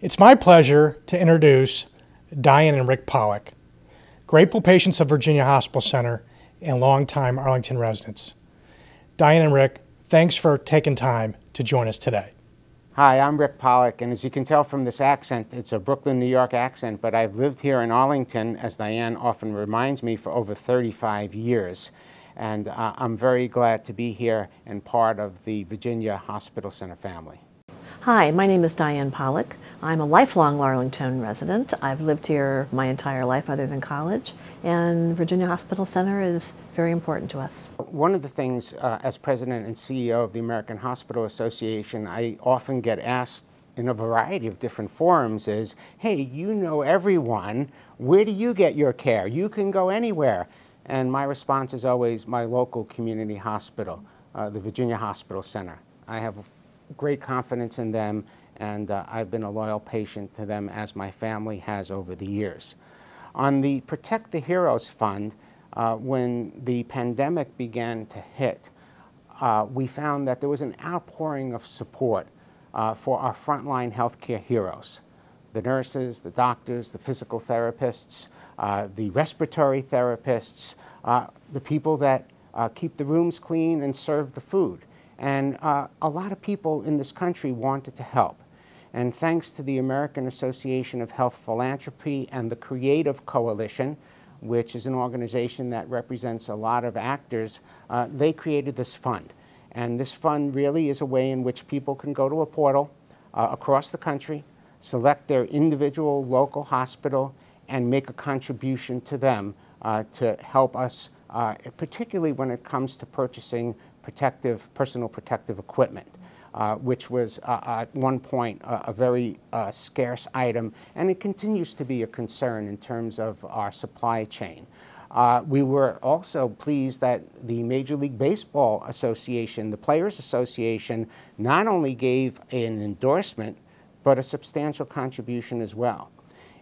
It's my pleasure to introduce Diane and Rick Pollack, grateful patients of Virginia Hospital Center and longtime Arlington residents. Diane and Rick, thanks for taking time to join us today. Hi, I'm Rick Pollack, and as you can tell from this accent, it's a Brooklyn, New York accent, but I've lived here in Arlington, as Diane often reminds me, for over 35 years. And uh, I'm very glad to be here and part of the Virginia Hospital Center family. Hi, my name is Diane Pollack. I'm a lifelong Arlington resident. I've lived here my entire life other than college, and Virginia Hospital Center is very important to us. One of the things, uh, as president and CEO of the American Hospital Association, I often get asked in a variety of different forums is, hey, you know everyone, where do you get your care? You can go anywhere. And my response is always my local community hospital, uh, the Virginia Hospital Center. I have great confidence in them, and uh, I've been a loyal patient to them as my family has over the years. On the Protect the Heroes Fund, uh, when the pandemic began to hit, uh, we found that there was an outpouring of support uh, for our frontline healthcare heroes the nurses, the doctors, the physical therapists, uh, the respiratory therapists, uh, the people that keep the rooms clean and serve the food. And uh, a lot of people in this country wanted to help. And thanks to the American Association of Health Philanthropy and the Creative Coalition, which is an organization that represents a lot of actors, uh, they created this fund. And this fund really is a way in which people can go to a portal uh, across the country, select their individual local hospital, and make a contribution to them uh, to help us, uh, particularly when it comes to purchasing protective, personal protective equipment. Uh, which was uh, at one point a very uh, scarce item, and it continues to be a concern in terms of our supply chain. Uh, we were also pleased that the Major League Baseball Association, the Players Association, not only gave an endorsement, but a substantial contribution as well.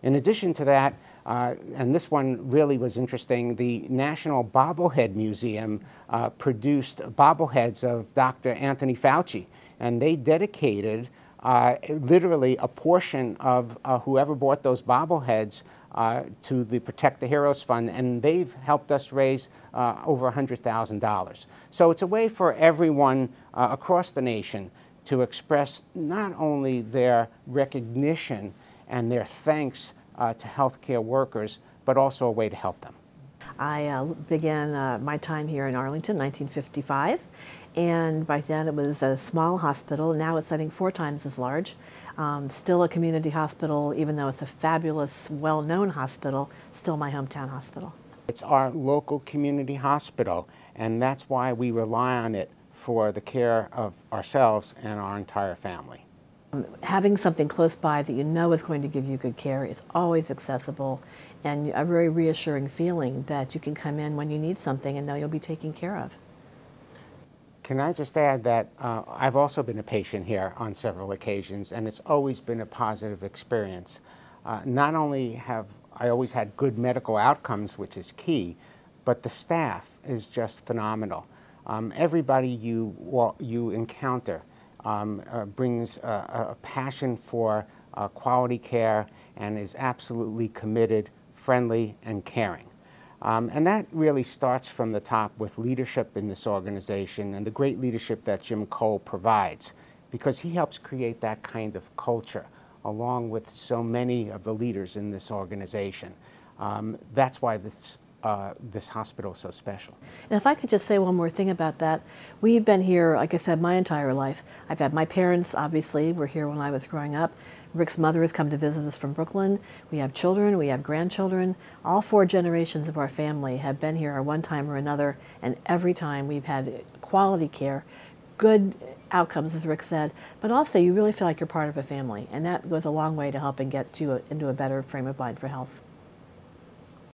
In addition to that, uh, and this one really was interesting. The National Bobblehead Museum uh, produced bobbleheads of Dr. Anthony Fauci, and they dedicated uh, literally a portion of uh, whoever bought those bobbleheads uh, to the Protect the Heroes Fund, and they've helped us raise uh, over $100,000. So it's a way for everyone across the nation to express not only their recognition and their thanks uh, to healthcare workers, but also a way to help them. I uh, began uh, my time here in Arlington, 1955, and by then it was a small hospital. Now it's, I think, four times as large. Um, still a community hospital, even though it's a fabulous, well-known hospital, still my hometown hospital. It's our local community hospital, and that's why we rely on it for the care of ourselves and our entire family. Having something close by that you know is going to give you good care is always accessible and a very reassuring feeling that you can come in when you need something and know you'll be taken care of. Can I just add that uh, I've also been a patient here on several occasions and it's always been a positive experience. Uh, not only have I always had good medical outcomes, which is key, but the staff is just phenomenal. Um, everybody you, you encounter um, uh, brings a, a, passion for uh, quality care and is absolutely committed, friendly, and caring. Um, and that really starts from the top with leadership in this organization and the great leadership that Jim Cole provides because he helps create that kind of culture along with so many of the leaders in this organization. Um, that's why this uh, this hospital so special. And if I could just say one more thing about that, we've been here, like I said, my entire life. I've had my parents, obviously, were here when I was growing up. Rick's mother has come to visit us from Brooklyn. We have children, we have grandchildren. All four generations of our family have been here at one time or another, and every time we've had quality care, good outcomes, as Rick said, but also you really feel like you're part of a family, and that goes a long way to helping get you into a better frame of mind for health.